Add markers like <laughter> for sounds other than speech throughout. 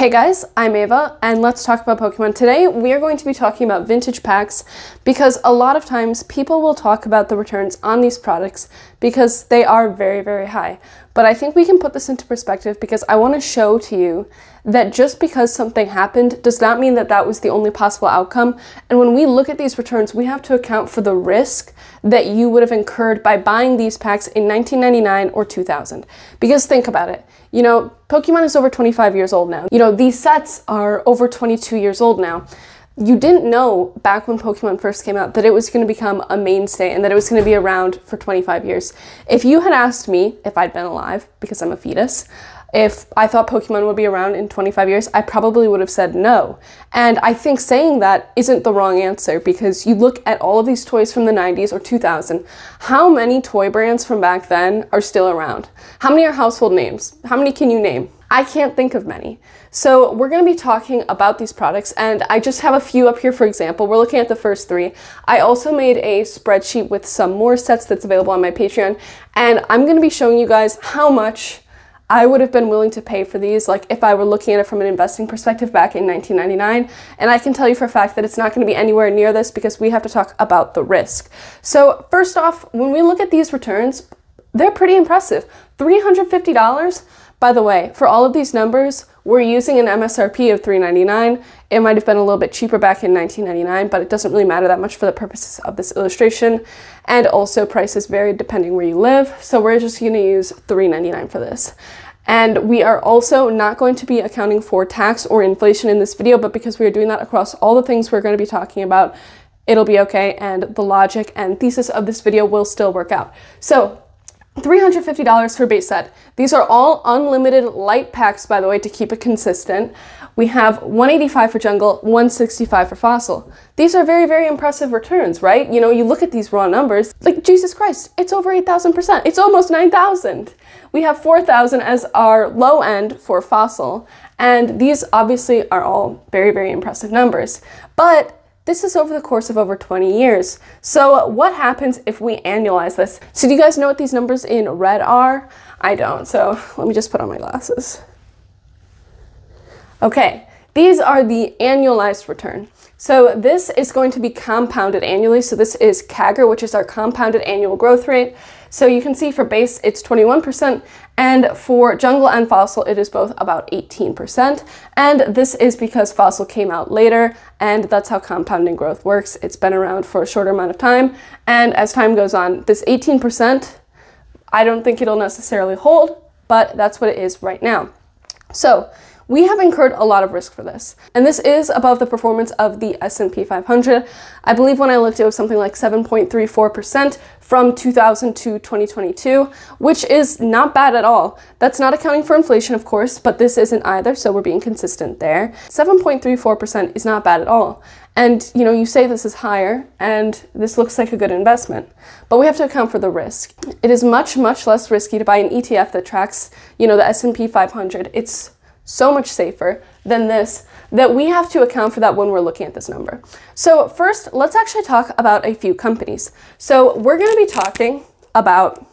Hey guys, I'm Eva, and let's talk about Pokemon. Today, we are going to be talking about vintage packs because a lot of times people will talk about the returns on these products because they are very, very high. But I think we can put this into perspective because I want to show to you that just because something happened does not mean that that was the only possible outcome. And when we look at these returns, we have to account for the risk that you would have incurred by buying these packs in 1999 or 2000. Because think about it. You know, Pokemon is over 25 years old now. You know, these sets are over 22 years old now. You didn't know back when Pokemon first came out that it was going to become a mainstay and that it was going to be around for 25 years. If you had asked me if I'd been alive, because I'm a fetus, if I thought Pokemon would be around in 25 years, I probably would have said no. And I think saying that isn't the wrong answer because you look at all of these toys from the 90s or 2000, how many toy brands from back then are still around? How many are household names? How many can you name? I can't think of many. So we're going to be talking about these products and I just have a few up here for example. We're looking at the first three. I also made a spreadsheet with some more sets that's available on my Patreon and I'm going to be showing you guys how much I would have been willing to pay for these, like if I were looking at it from an investing perspective back in 1999. And I can tell you for a fact that it's not going to be anywhere near this because we have to talk about the risk. So, first off, when we look at these returns, they're pretty impressive. $350 by the way, for all of these numbers, we're using an MSRP of $3.99. It might have been a little bit cheaper back in 1999, but it doesn't really matter that much for the purposes of this illustration. And also prices vary depending where you live, so we're just going to use $3.99 for this. And we are also not going to be accounting for tax or inflation in this video, but because we are doing that across all the things we're going to be talking about, it'll be okay, and the logic and thesis of this video will still work out. So $350 for base set. These are all unlimited light packs, by the way, to keep it consistent. We have 185 for jungle, 165 for fossil. These are very, very impressive returns, right? You know, you look at these raw numbers, like Jesus Christ, it's over 8,000%. It's almost 9,000. We have 4,000 as our low end for fossil, and these obviously are all very, very impressive numbers. But this is over the course of over 20 years. So what happens if we annualize this? So do you guys know what these numbers in red are? I don't, so let me just put on my glasses. Okay, these are the annualized return. So this is going to be compounded annually. So this is CAGR, which is our compounded annual growth rate. So you can see for base, it's 21%, and for jungle and fossil, it is both about 18%. And this is because fossil came out later, and that's how compounding growth works. It's been around for a shorter amount of time, and as time goes on, this 18%, I don't think it'll necessarily hold, but that's what it is right now. So we have incurred a lot of risk for this. And this is above the performance of the S&P 500. I believe when I looked it was something like 7.34% from 2000 to 2022, which is not bad at all. That's not accounting for inflation, of course, but this isn't either, so we're being consistent there. 7.34% is not bad at all. And you know, you say this is higher and this looks like a good investment, but we have to account for the risk. It is much much less risky to buy an ETF that tracks, you know, the S&P 500. It's so much safer than this that we have to account for that when we're looking at this number. So first, let's actually talk about a few companies. So we're going to be talking about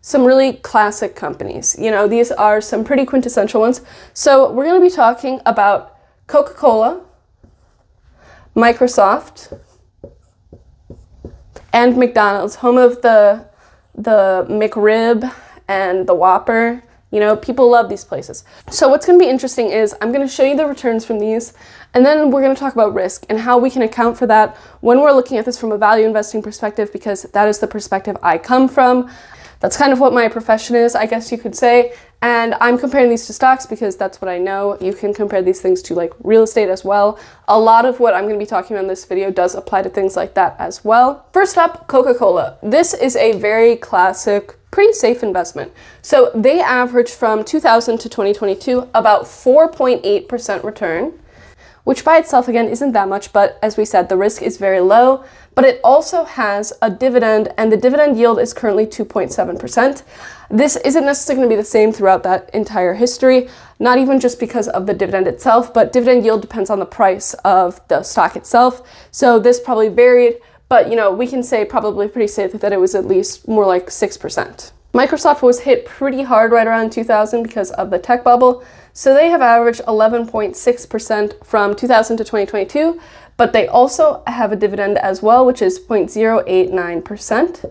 some really classic companies. You know, these are some pretty quintessential ones. So we're going to be talking about Coca-Cola, Microsoft, and McDonald's, home of the the McRib and the Whopper you know, people love these places. So what's going to be interesting is I'm going to show you the returns from these, and then we're going to talk about risk and how we can account for that when we're looking at this from a value investing perspective, because that is the perspective I come from. That's kind of what my profession is, I guess you could say. And I'm comparing these to stocks because that's what I know. You can compare these things to like real estate as well. A lot of what I'm going to be talking about in this video does apply to things like that as well. First up, Coca-Cola. This is a very classic pretty safe investment. So they averaged from 2000 to 2022 about 4.8% return, which by itself again isn't that much, but as we said, the risk is very low, but it also has a dividend and the dividend yield is currently 2.7%. This isn't necessarily going to be the same throughout that entire history, not even just because of the dividend itself, but dividend yield depends on the price of the stock itself. So this probably varied but you know, we can say probably pretty safely that it was at least more like 6%. Microsoft was hit pretty hard right around 2000 because of the tech bubble. So they have averaged 11.6% from 2000 to 2022, but they also have a dividend as well, which is 0.089%.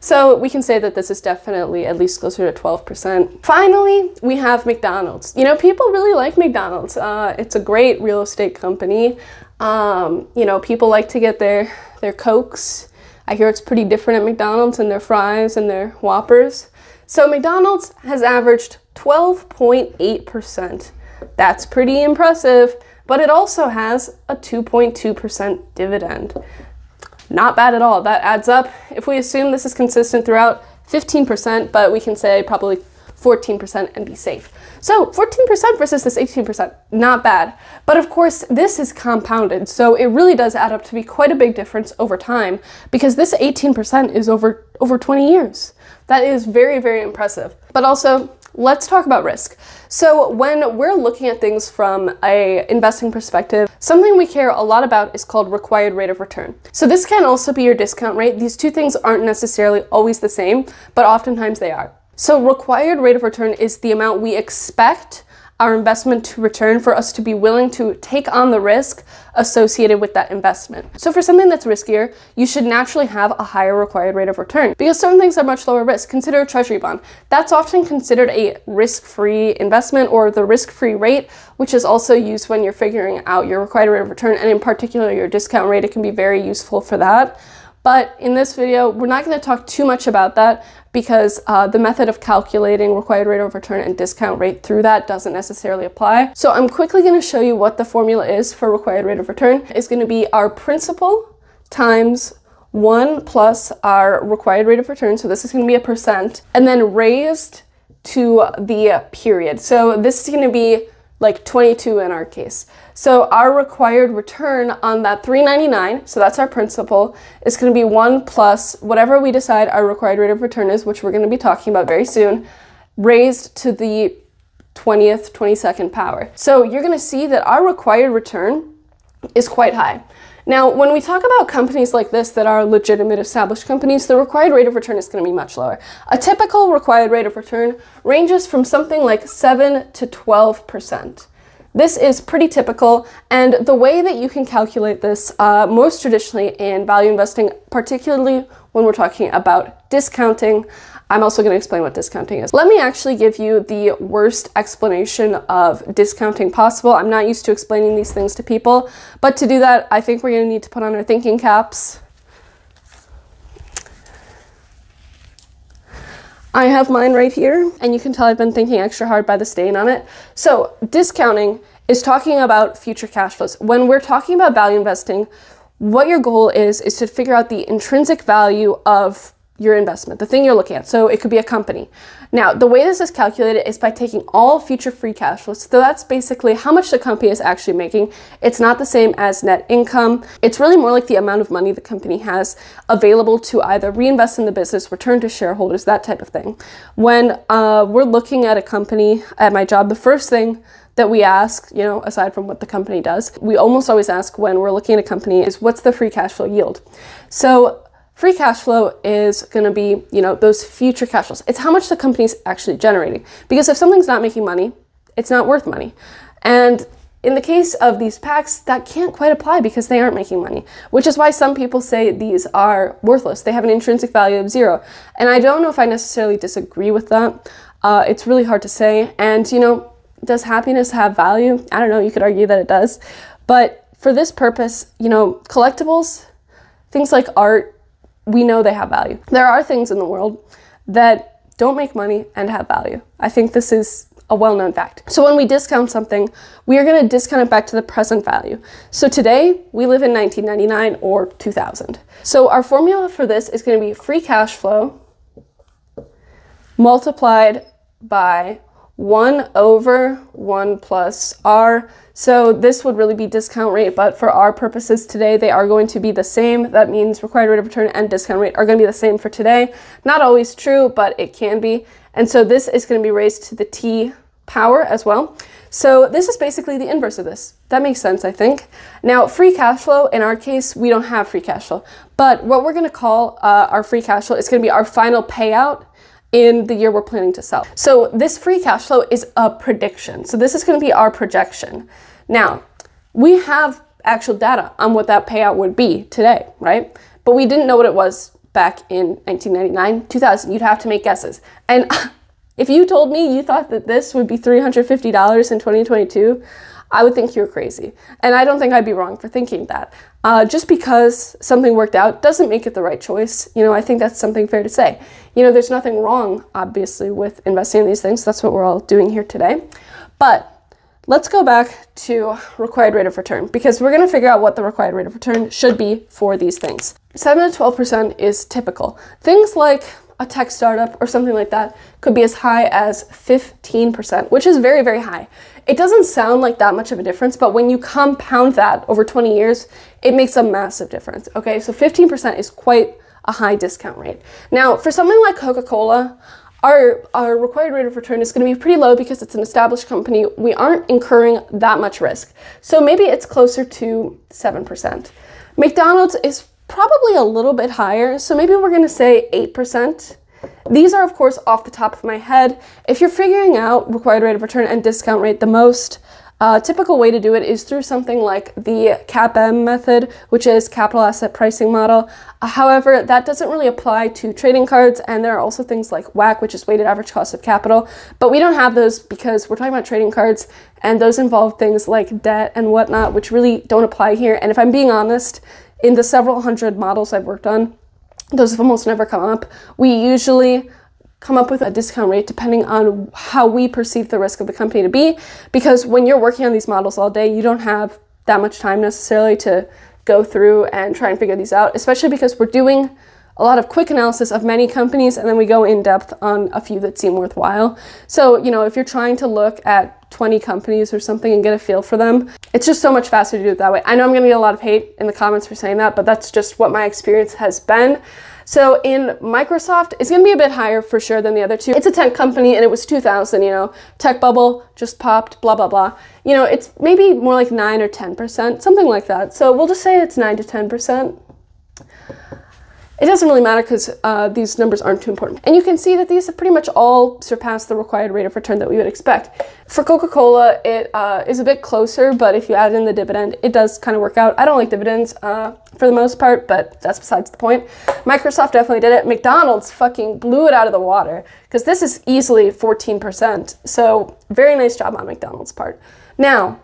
So we can say that this is definitely at least closer to 12%. Finally, we have McDonald's. You know, people really like McDonald's. Uh, it's a great real estate company. Um, you know, people like to get their, their Cokes. I hear it's pretty different at McDonald's and their fries and their Whoppers. So McDonald's has averaged 12.8%. That's pretty impressive, but it also has a 2.2% dividend. Not bad at all. That adds up. If we assume this is consistent throughout, 15%, but we can say probably 14% and be safe. So 14% versus this 18%, not bad. But of course, this is compounded, so it really does add up to be quite a big difference over time because this 18% is over, over 20 years. That is very, very impressive. But also, let's talk about risk. So when we're looking at things from a investing perspective, something we care a lot about is called required rate of return. So this can also be your discount rate. These two things aren't necessarily always the same, but oftentimes they are. So required rate of return is the amount we expect our investment to return for us to be willing to take on the risk associated with that investment. So for something that's riskier, you should naturally have a higher required rate of return because certain things are much lower risk. Consider a treasury bond. That's often considered a risk-free investment or the risk-free rate, which is also used when you're figuring out your required rate of return and in particular your discount rate. It can be very useful for that. But in this video, we're not going to talk too much about that because uh, the method of calculating required rate of return and discount rate through that doesn't necessarily apply. So I'm quickly going to show you what the formula is for required rate of return. It's going to be our principal times 1 plus our required rate of return, so this is going to be a percent, and then raised to the period. So this is going to be like 22 in our case. So our required return on that 399, so that's our principal, is going to be 1 plus whatever we decide our required rate of return is, which we're going to be talking about very soon, raised to the 20th, 22nd power. So you're going to see that our required return is quite high. Now, when we talk about companies like this that are legitimate established companies, the required rate of return is going to be much lower. A typical required rate of return ranges from something like 7 to 12%. This is pretty typical, and the way that you can calculate this uh, most traditionally in value investing, particularly when we're talking about discounting, I'm also going to explain what discounting is. Let me actually give you the worst explanation of discounting possible. I'm not used to explaining these things to people, but to do that, I think we're going to need to put on our thinking caps. I have mine right here, and you can tell I've been thinking extra hard by the stain on it. So discounting is talking about future cash flows. When we're talking about value investing, what your goal is, is to figure out the intrinsic value of your investment, the thing you're looking at. So it could be a company. Now, the way this is calculated is by taking all future free cash flows. So that's basically how much the company is actually making. It's not the same as net income. It's really more like the amount of money the company has available to either reinvest in the business, return to shareholders, that type of thing. When uh, we're looking at a company at my job, the first thing that we ask, you know, aside from what the company does, we almost always ask when we're looking at a company is what's the free cash flow yield? So Free cash flow is going to be, you know, those future cash flows. It's how much the company's actually generating. Because if something's not making money, it's not worth money. And in the case of these packs, that can't quite apply because they aren't making money, which is why some people say these are worthless. They have an intrinsic value of zero. And I don't know if I necessarily disagree with that. Uh, it's really hard to say. And, you know, does happiness have value? I don't know, you could argue that it does. But for this purpose, you know, collectibles, things like art, we know they have value. There are things in the world that don't make money and have value. I think this is a well-known fact. So when we discount something, we are going to discount it back to the present value. So today, we live in 1999 or 2000. So our formula for this is going to be free cash flow multiplied by 1 over 1 plus r. So this would really be discount rate, but for our purposes today, they are going to be the same. That means required rate of return and discount rate are going to be the same for today. Not always true, but it can be. And so this is going to be raised to the t power as well. So this is basically the inverse of this. That makes sense, I think. Now, free cash flow, in our case, we don't have free cash flow. But what we're going to call uh, our free cash flow is going to be our final payout in the year we're planning to sell. So this free cash flow is a prediction. So this is going to be our projection. Now, we have actual data on what that payout would be today, right? But we didn't know what it was back in 1999, 2000. You'd have to make guesses. And <laughs> if you told me you thought that this would be $350 in 2022, I would think you're crazy. And I don't think I'd be wrong for thinking that. Uh, just because something worked out doesn't make it the right choice. You know, I think that's something fair to say. You know, there's nothing wrong, obviously, with investing in these things. That's what we're all doing here today. But let's go back to required rate of return because we're going to figure out what the required rate of return should be for these things. 7 to 12% is typical. Things like a tech startup or something like that could be as high as 15%, which is very, very high. It doesn't sound like that much of a difference, but when you compound that over 20 years, it makes a massive difference. Okay, so 15% is quite a high discount rate. Now, for something like Coca Cola, our, our required rate of return is going to be pretty low because it's an established company. We aren't incurring that much risk. So maybe it's closer to 7%. McDonald's is probably a little bit higher, so maybe we're going to say 8%. These are, of course, off the top of my head. If you're figuring out required rate of return and discount rate the most, a typical way to do it is through something like the CAPM method, which is capital asset pricing model. Uh, however, that doesn't really apply to trading cards, and there are also things like WACC, which is weighted average cost of capital. But we don't have those because we're talking about trading cards, and those involve things like debt and whatnot, which really don't apply here. And if I'm being honest, in the several hundred models I've worked on, those have almost never come up. We usually come up with a discount rate depending on how we perceive the risk of the company to be. Because when you're working on these models all day, you don't have that much time necessarily to go through and try and figure these out, especially because we're doing a lot of quick analysis of many companies and then we go in depth on a few that seem worthwhile. So, you know, if you're trying to look at 20 companies or something and get a feel for them, it's just so much faster to do it that way. I know I'm going to get a lot of hate in the comments for saying that, but that's just what my experience has been. So in Microsoft, it's going to be a bit higher for sure than the other two. It's a tech company and it was 2000, you know, tech bubble just popped, blah, blah, blah. You know, it's maybe more like 9 or 10%, something like that. So we'll just say it's 9 to 10%. It doesn't really matter because uh, these numbers aren't too important. And you can see that these have pretty much all surpassed the required rate of return that we would expect. For Coca-Cola, it uh, is a bit closer, but if you add in the dividend, it does kind of work out. I don't like dividends uh, for the most part, but that's besides the point. Microsoft definitely did it. McDonald's fucking blew it out of the water because this is easily 14%. So very nice job on McDonald's part. Now,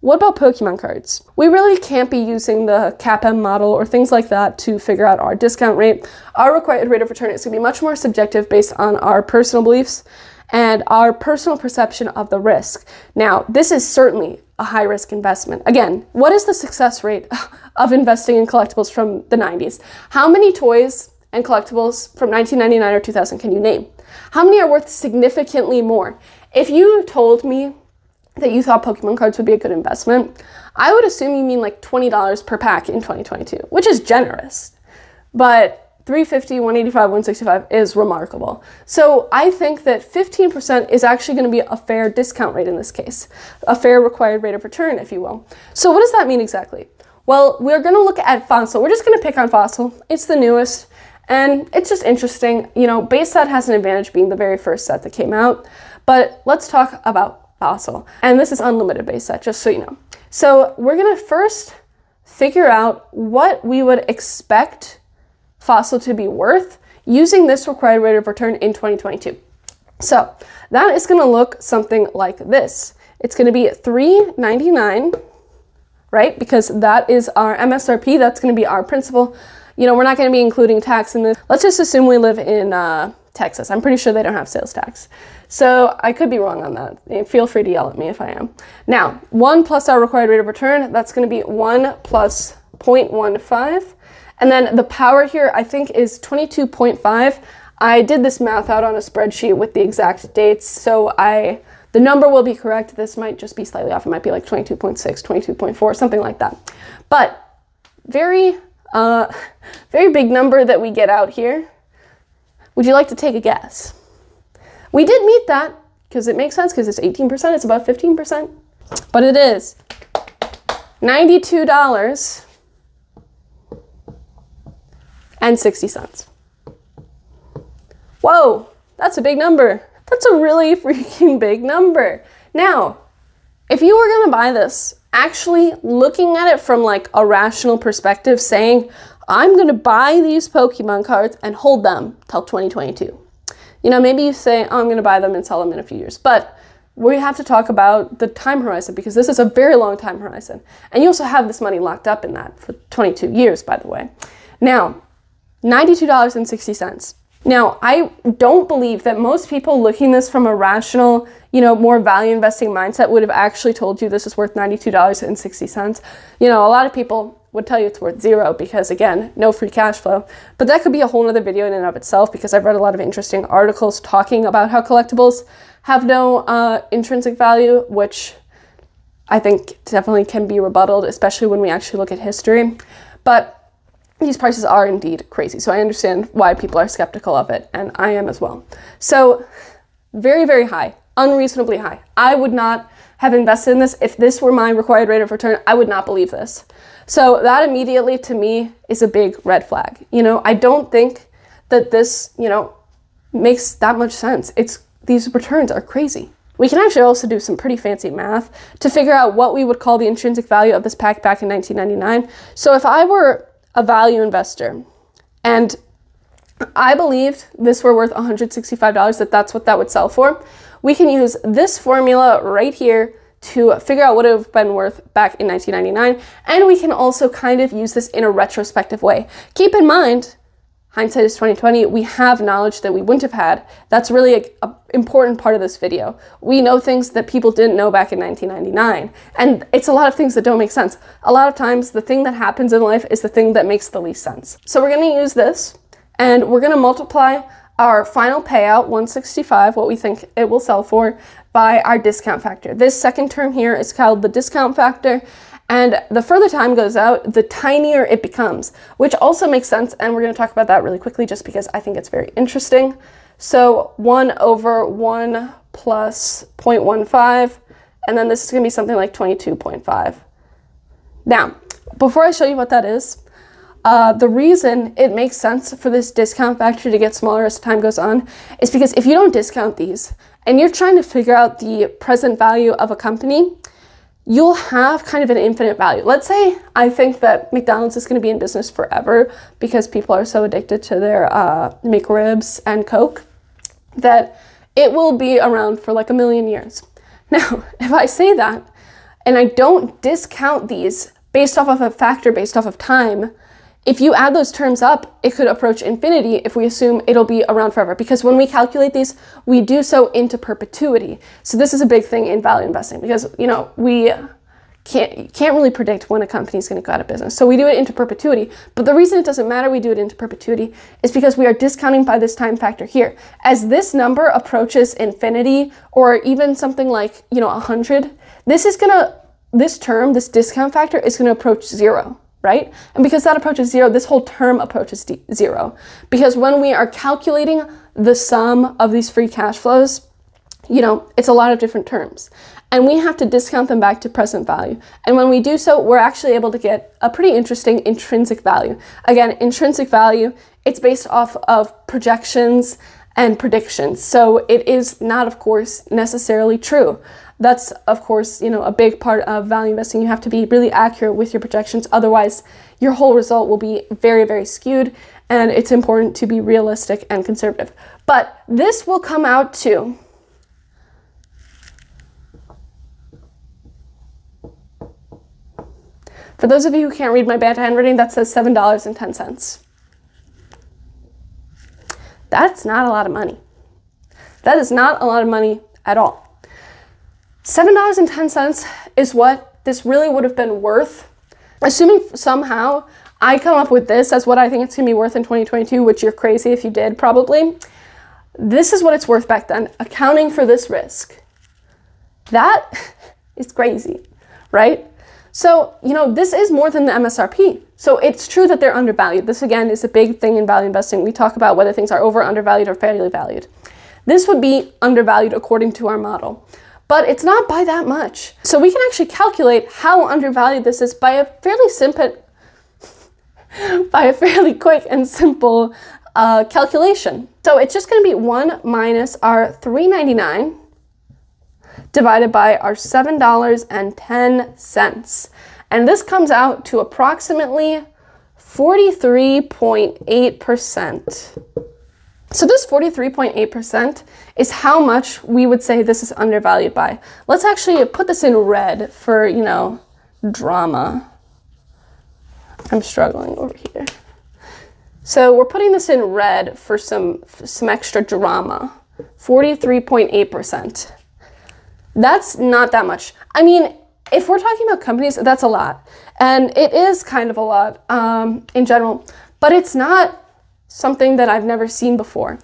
what about Pokemon cards? We really can't be using the CAPM model or things like that to figure out our discount rate. Our required rate of return is going to be much more subjective based on our personal beliefs and our personal perception of the risk. Now, this is certainly a high risk investment. Again, what is the success rate <laughs> of investing in collectibles from the 90s? How many toys and collectibles from 1999 or 2000 can you name? How many are worth significantly more? If you told me that you thought Pokemon cards would be a good investment, I would assume you mean like $20 per pack in 2022, which is generous. But 350, 185, 165 is remarkable. So I think that 15% is actually going to be a fair discount rate in this case, a fair required rate of return, if you will. So what does that mean exactly? Well, we're going to look at Fossil. We're just going to pick on Fossil. It's the newest, and it's just interesting. You know, base set has an advantage being the very first set that came out, but let's talk about Fossil. And this is unlimited base set, just so you know. So we're gonna first figure out what we would expect Fossil to be worth using this required rate of return in 2022. So that is gonna look something like this. It's gonna be 399, right? Because that is our MSRP, that's gonna be our principal. You know, we're not gonna be including tax in this. Let's just assume we live in uh, Texas. I'm pretty sure they don't have sales tax. So I could be wrong on that. Feel free to yell at me if I am. Now, 1 plus our required rate of return, that's going to be 1 plus 0.15. And then the power here, I think, is 22.5. I did this math out on a spreadsheet with the exact dates, so I the number will be correct. This might just be slightly off. It might be like 22.6, 22.4, something like that. But very, uh, <laughs> very big number that we get out here. Would you like to take a guess? We did meet that because it makes sense because it's 18%, it's about 15%. But it is $92 and 60 cents. Whoa, That's a big number. That's a really <laughs> freaking big number. Now, if you were gonna buy this, actually looking at it from like a rational perspective, saying, I'm gonna buy these Pokemon cards and hold them till 2022. You know, maybe you say, oh, I'm gonna buy them and sell them in a few years, but we have to talk about the time horizon because this is a very long time horizon. And you also have this money locked up in that for 22 years, by the way. Now, $92.60. Now, I don't believe that most people looking this from a rational, you know, more value investing mindset would have actually told you this is worth $92.60. You know, a lot of people would tell you it's worth zero because again, no free cash flow. But that could be a whole other video in and of itself because I've read a lot of interesting articles talking about how collectibles have no uh, intrinsic value, which I think definitely can be rebutted, especially when we actually look at history. But these prices are indeed crazy. So I understand why people are skeptical of it, and I am as well. So, very, very high, unreasonably high. I would not have invested in this. If this were my required rate of return, I would not believe this. So, that immediately to me is a big red flag. You know, I don't think that this, you know, makes that much sense. It's these returns are crazy. We can actually also do some pretty fancy math to figure out what we would call the intrinsic value of this pack back in 1999. So if I were a value investor and I believed this were worth $165, that that's what that would sell for, we can use this formula right here to figure out what it would have been worth back in 1999. And we can also kind of use this in a retrospective way. Keep in mind, hindsight is 2020 we have knowledge that we wouldn't have had. That's really an important part of this video. We know things that people didn't know back in 1999 and it's a lot of things that don't make sense. A lot of times the thing that happens in life is the thing that makes the least sense. So we're going to use this and we're going to multiply our final payout 165 what we think it will sell for by our discount factor this second term here is called the discount factor and the further time goes out, the tinier it becomes, which also makes sense. And we're going to talk about that really quickly just because I think it's very interesting. So 1 over 1 plus 0.15, and then this is going to be something like 22.5. Now, before I show you what that is, uh, the reason it makes sense for this discount factor to get smaller as time goes on is because if you don't discount these and you're trying to figure out the present value of a company, you'll have kind of an infinite value. Let's say I think that McDonald's is going to be in business forever because people are so addicted to their uh, McRibs and Coke that it will be around for like a million years. <laughs> Now, if I say that and I don't discount these based off of a factor based off of time, if you add those terms up, it could approach infinity if we assume it'll be around forever. Because when we calculate these, we do so into perpetuity. So this is a big thing in value investing because, you know, we can't, can't really predict when a company is going to go out of business. So we do it into perpetuity. But the reason it doesn't matter we do it into perpetuity is because we are discounting by this time factor here. As this number approaches infinity or even something like, you know, 100, this is going to, this term, this discount factor is going to approach zero right? And because that approaches zero, this whole term approaches zero. Because when we are calculating the sum of these free cash flows, you know, it's a lot of different terms. And we have to discount them back to present value. And when we do so, we're actually able to get a pretty interesting intrinsic value. Again, intrinsic value, it's based off of projections and predictions. So it is not, of course, necessarily true that's of course you know a big part of value investing. You have to be really accurate with your projections. Otherwise your whole result will be very very skewed and it's important to be realistic and conservative. But this will come out to for those of you who can't read my bad handwriting that says $7.10 that's not a lot of money. That is not a lot of money at all $7.10 is what this really would have been worth. Assuming somehow I come up with this as what I think it's gonna be worth in 2022, which you're crazy if you did, probably. This is what it's worth back then, accounting for this risk. That <laughs> is crazy, right? So, you know, this is more than the MSRP. So it's true that they're undervalued. This, again, is a big thing in value investing. We talk about whether things are over, undervalued, or fairly valued. This would be undervalued according to our model but it's not by that much. So we can actually calculate how undervalued this is by a fairly simple, <laughs> by a fairly quick and simple uh, calculation. So it's just going to be 1 minus our 3.99 divided by our $7.10. And this comes out to approximately 43.8%. So this 43.8% is how much we would say this is undervalued by. Let's actually put this in red for, you know, drama. I'm struggling over here. So we're putting this in red for some, some extra drama. 43.8%. That's not that much. I mean, if we're talking about companies, that's a lot. And it is kind of a lot um, in general, but it's not something that I've never seen before.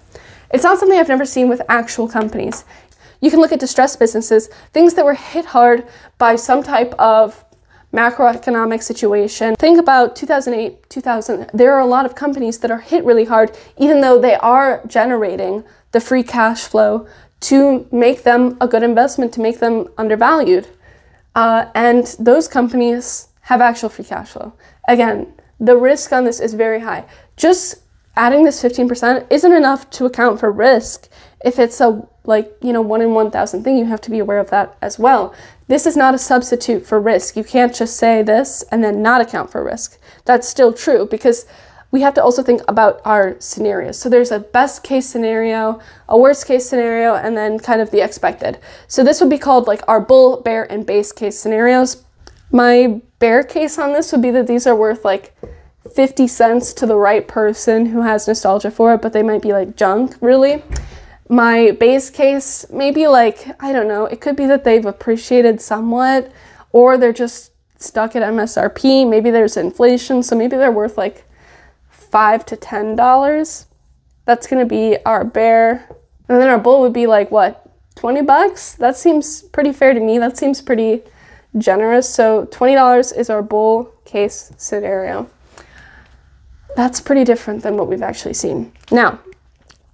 It's not something I've never seen with actual companies. You can look at distressed businesses, things that were hit hard by some type of macroeconomic situation. Think about 2008, 2000. There are a lot of companies that are hit really hard, even though they are generating the free cash flow to make them a good investment, to make them undervalued. Uh, and those companies have actual free cash flow. Again, the risk on this is very high. Just adding this 15% isn't enough to account for risk. If it's a like, you know, one in 1,000 thing, you have to be aware of that as well. This is not a substitute for risk. You can't just say this and then not account for risk. That's still true because we have to also think about our scenarios. So there's a best case scenario, a worst case scenario, and then kind of the expected. So this would be called like our bull, bear, and base case scenarios. My bear case on this would be that these are worth like 50 cents to the right person who has nostalgia for it, but they might be like junk, really. My base case, maybe like, I don't know, it could be that they've appreciated somewhat, or they're just stuck at MSRP. Maybe there's inflation, so maybe they're worth like five to ten dollars. That's gonna be our bear. And then our bull would be like what, 20 bucks? That seems pretty fair to me. That seems pretty generous. So $20 is our bull case scenario. That's pretty different than what we've actually seen. Now,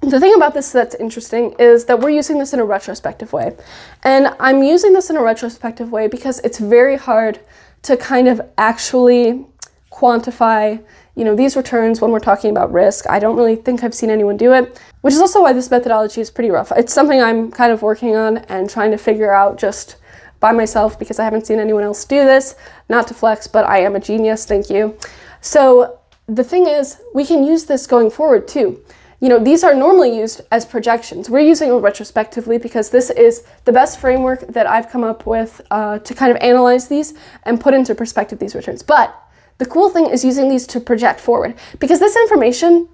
the thing about this that's interesting is that we're using this in a retrospective way. And I'm using this in a retrospective way because it's very hard to kind of actually quantify you know, these returns when we're talking about risk. I don't really think I've seen anyone do it, which is also why this methodology is pretty rough. It's something I'm kind of working on and trying to figure out just by myself because I haven't seen anyone else do this. Not to flex, but I am a genius, thank you. So the thing is, we can use this going forward too. You know, these are normally used as projections. We're using it retrospectively because this is the best framework that I've come up with uh, to kind of analyze these and put into perspective these returns. But the cool thing is using these to project forward because this information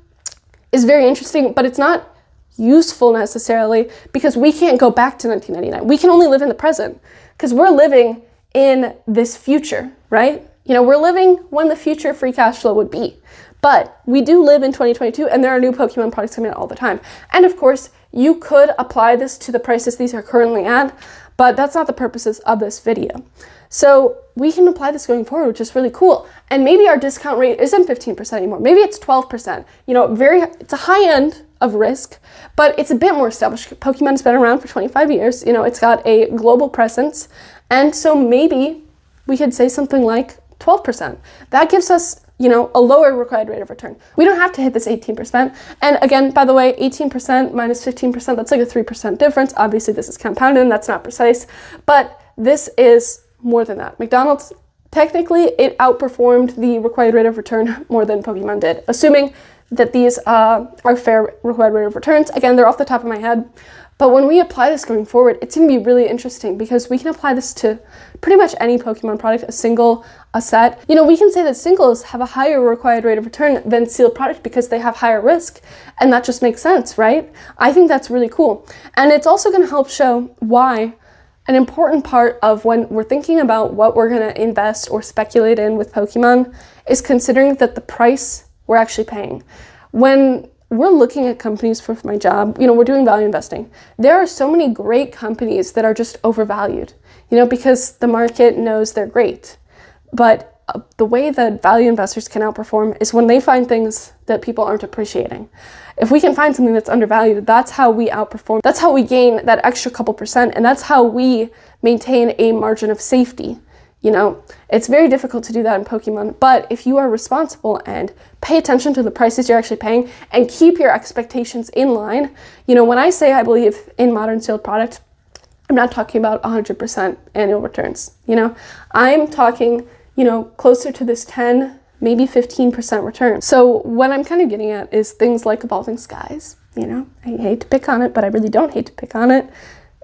is very interesting, but it's not useful necessarily because we can't go back to 1999. We can only live in the present because we're living in this future, right? You know, we're living when the future free cash flow would be. But we do live in 2022 and there are new Pokemon products coming out all the time. And of course, you could apply this to the prices these are currently at, but that's not the purposes of this video. So we can apply this going forward, which is really cool. And maybe our discount rate isn't 15% anymore. Maybe it's 12%. You know, very it's a high end of risk, but it's a bit more established. Pokemon's been around for 25 years. You know, it's got a global presence. And so maybe we could say something like 12%. That gives us you know, a lower required rate of return. We don't have to hit this 18%. And again, by the way, 18% minus 15%, that's like a 3% difference. Obviously, this is compounded and that's not precise, but this is more than that. McDonald's, technically, it outperformed the required rate of return <laughs> more than Pokemon did, assuming that these uh, are fair required rate of returns. Again, they're off the top of my head. But when we apply this going forward, it's going to be really interesting because we can apply this to pretty much any Pokemon product, a single, a set. You know, we can say that singles have a higher required rate of return than sealed product because they have higher risk, and that just makes sense, right? I think that's really cool. And it's also going to help show why an important part of when we're thinking about what we're going to invest or speculate in with Pokemon is considering that the price we're actually paying. When we're looking at companies for my job, you know, we're doing value investing. There are so many great companies that are just overvalued, you know, because the market knows they're great. But uh, the way that value investors can outperform is when they find things that people aren't appreciating. If we can find something that's undervalued, that's how we outperform. That's how we gain that extra couple percent, and that's how we maintain a margin of safety. You know, it's very difficult to do that in Pokemon, but if you are responsible and pay attention to the prices you're actually paying and keep your expectations in line, you know, when I say I believe in modern sealed product, I'm not talking about 100% annual returns, you know? I'm talking, you know, closer to this 10, maybe 15% return. So what I'm kind of getting at is things like Evolving Skies, you know? I hate to pick on it, but I really don't hate to pick on it.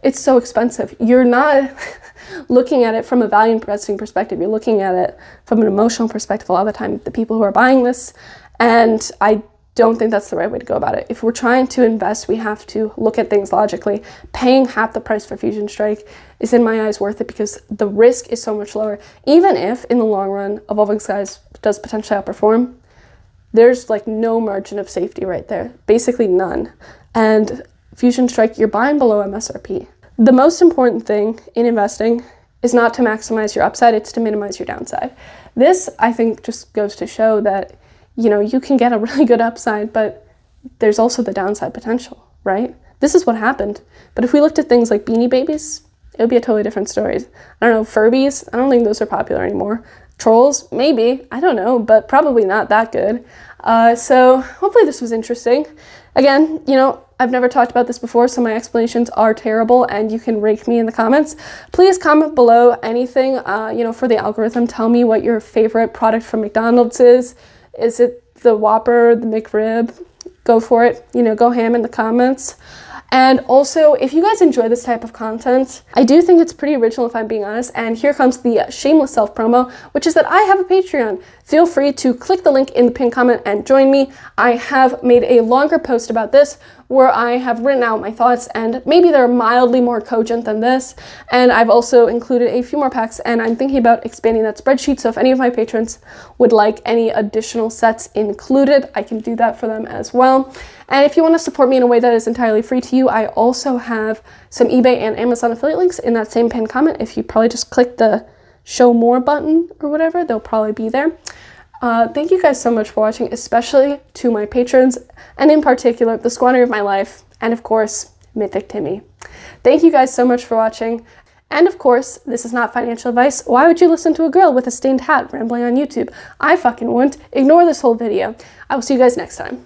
It's so expensive. You're not <laughs> looking at it from a value investing perspective. You're looking at it from an emotional perspective a lot of the time. The people who are buying this, and I don't think that's the right way to go about it. If we're trying to invest, we have to look at things logically. Paying half the price for Fusion Strike is, in my eyes, worth it because the risk is so much lower. Even if, in the long run, Evolving Skies does potentially outperform, there's like no margin of safety right there. Basically, none. And Fusion Strike, you're buying below MSRP. The most important thing in investing is not to maximize your upside, it's to minimize your downside. This, I think, just goes to show that, you know, you can get a <laughs> really good upside, but there's also the downside potential, right? This is what happened. But if we looked at things like Beanie Babies, it would be a totally different story. I don't know, Furbies, I don't think those are popular anymore. Trolls, maybe, I don't know, but probably not that good. Uh, so hopefully this was interesting. Again, you know, I've never talked about this before, so my explanations are terrible, and you can rake me in the comments. Please comment below anything, uh, you know, for the algorithm. Tell me what your favorite product from McDonald's is. Is it the Whopper, the McRib? Go for it. You know, go ham in the comments. And also, if you guys enjoy this type of content, I do think it's pretty original if I'm being honest. And here comes the shameless self promo, which is that I have a Patreon. Feel free to click the link in the pinned comment and join me. I have made a longer post about this where I have written out my thoughts and maybe they're mildly more cogent than this. And I've also included a few more packs and I'm thinking about expanding that spreadsheet. So if any of my patrons would like any additional sets included, I can do that for them as well. And if you want to support me in a way that is entirely free to you, I also have some eBay and Amazon affiliate links in that same pinned comment. If you probably just click the show more button or whatever, they'll probably be there. Uh, thank you guys so much for watching, especially to my patrons, and in particular, the squander of my life, and of course, Mythic Timmy. Thank you guys so much for watching. And of course, this is not financial advice. Why would you listen to a girl with a stained hat rambling on YouTube? I fucking wouldn't. Ignore this whole video. I will see you guys next time.